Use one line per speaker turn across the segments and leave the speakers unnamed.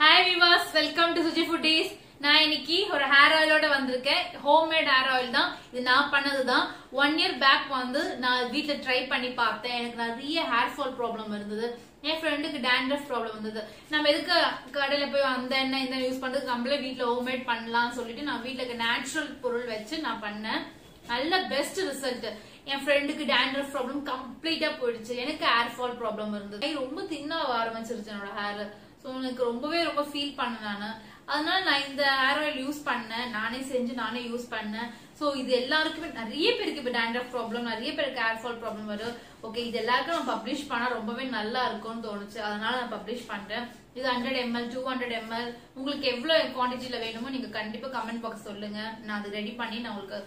Hi viewers welcome to Suji foodies நான் இன்னைக்கு ஒரு ஹேர் ஆயிலோட வந்திருக்கேன். ஹோம்மேட் ஹேர் ஆயில் தான். இது நான் பண்ணது தான் ஒன் இயர் பேக் வந்து நான் வீட்டில் ட்ரை பண்ணி பார்த்தேன். எனக்கு நிறைய ஹேர் ஃபால் ப்ராப்ளம் இருந்தது. என் ஃப்ரெண்டுக்கு டேண்ட்ரஃப் ப்ராப்ளம் இருந்தது நம்ம எதுக்கு கடையில் போய் அந்த எண்ணெய் இந்த யூஸ் பண்ணுறதுக்கு நம்மளே வீட்டில் ஹோம்மேட் பண்ணலாம்னு சொல்லிட்டு நான் வீட்டில் நேச்சுரல் பொருள் வச்சு நான் பண்ணேன். நல்ல பெஸ்ட் ரிசல்ட் என் ஃப்ரெண்டுக்கு டேண்ட்ரஃப் ப்ராப்ளம் கம்ப்ளீட்டா போயிடுச்சு. எனக்கு ஹேர் ஃபால் ப்ராப்ளம் இருந்தது. ரொம்ப தின்னா ஆரம்பிச்சிருச்சு என்னோட ஹேர் ஸோ எனக்கு ரொம்பவே ரொம்ப ஃபீல் பண்ணேன் நான். அதனால நான் இந்த ஹேர் ஆயில் யூஸ் பண்ணேன். நானே செஞ்சு நானே யூஸ் பண்ணேன். ஸோ இது எல்லாருக்குமே நிறைய பேருக்கு இப்போ டேண்ட்ரஃப் ப்ராப்ளம் நிறைய பேருக்கு ஹேர் ஃபால் ப்ராப்ளம் வரும். ஓகே இது எல்லாருக்கும் நான் பப்ளிஷ் பண்ணா ரொம்பவே நல்லா இருக்கும்னு தோணுச்சு. அதனால நான் பப்ளிஷ் பண்றேன். இது hundred ML two hundred ML உங்களுக்கு எவ்வளோ குவான்டிட்டியில வேணுமோ நீங்க கண்டிப்பா கமெண்ட் பாக்ஸ் சொல்லுங்க. நான் அது ரெடி பண்ணி நான் உங்களுக்கு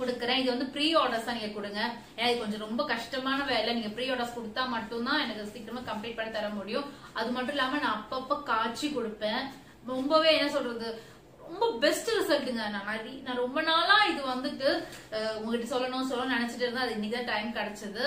கொடுக்குறேன். இது வந்து ப்ரீ ஆர்டர்ஸ் தான் நீங்க கொடுங்க. ஏன்னா இது கொஞ்சம் ரொம்ப கஷ்டமான வேலை. நீங்க ப்ரீ ஆர்டர்ஸ் கொடுத்தா மட்டும்தான் எனக்கு சீக்கிரமா கம்ப்ளீட் பண்ணி தர முடியும். அது மட்டும் இல்லாம நான் அப்பப்ப காய்ச்சி கொடுப்பேன். ரொம்பவே என்ன சொல்றது? ரொம்ப பெஸ்ட் ரிசல்ட்டுங்க நான் நிறைய நான் ரொம்ப நாளா இது வந்துட்டு உங்ககிட்ட சொல்லணும் சொல்லணும்னு நினைச்சிட்டு இருந்தா அது இன்னைக்கு தான் டைம் கிடைச்சது.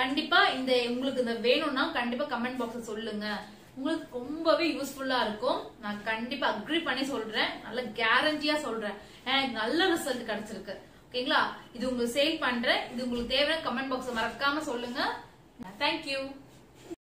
கண்டிப்பா இந்த உங்களுக்கு இந்த வேணும்னா கண்டிப்பா கமெண்ட் பாக்ஸ் சொல்லுங்க. உங்களுக்கு ரொம்பவே யூஸ்ஃபுல்லா இருக்கும். நான் கண்டிப்பா அக்ரி பண்ணி சொல்றேன். நல்ல கேரண்டியா சொல்றேன். எனக்கு நல்ல ரிசல்ட் கிடைச்சிருக்கு. ஓகேங்களா? இது உங்களுக்கு சேல் பண்றேன். இது உங்களுக்கு தேவையான கமெண்ட் பாக்ஸ் மறக்காம சொல்லுங்க. தேங்க்யூ